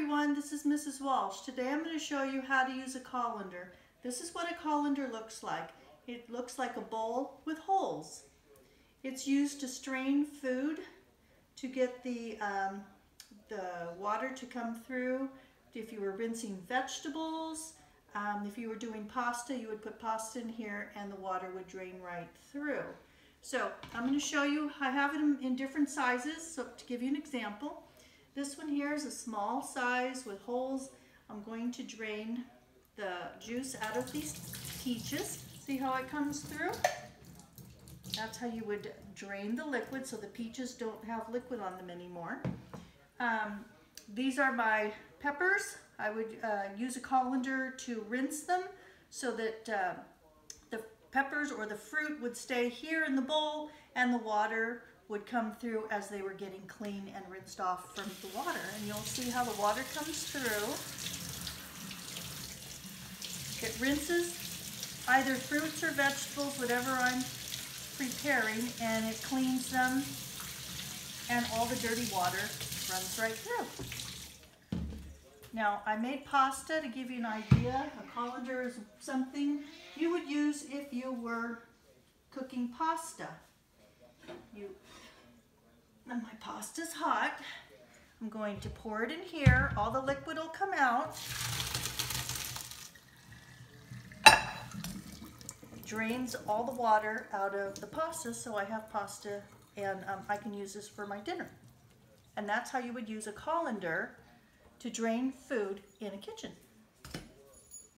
everyone, this is Mrs. Walsh. Today I'm going to show you how to use a colander. This is what a colander looks like. It looks like a bowl with holes. It's used to strain food, to get the, um, the water to come through. If you were rinsing vegetables, um, if you were doing pasta, you would put pasta in here and the water would drain right through. So I'm going to show you, I have it in, in different sizes, so to give you an example. This one here is a small size with holes. I'm going to drain the juice out of these peaches. See how it comes through? That's how you would drain the liquid so the peaches don't have liquid on them anymore. Um, these are my peppers. I would uh, use a colander to rinse them so that uh, the peppers or the fruit would stay here in the bowl and the water would come through as they were getting clean and rinsed off from the water. And you'll see how the water comes through. It rinses either fruits or vegetables, whatever I'm preparing, and it cleans them and all the dirty water runs right through. Now, I made pasta to give you an idea. A colander is something you would use if you were cooking pasta. My pasta's hot. I'm going to pour it in here. All the liquid will come out. Drains all the water out of the pasta so I have pasta and um, I can use this for my dinner. And that's how you would use a colander to drain food in a kitchen.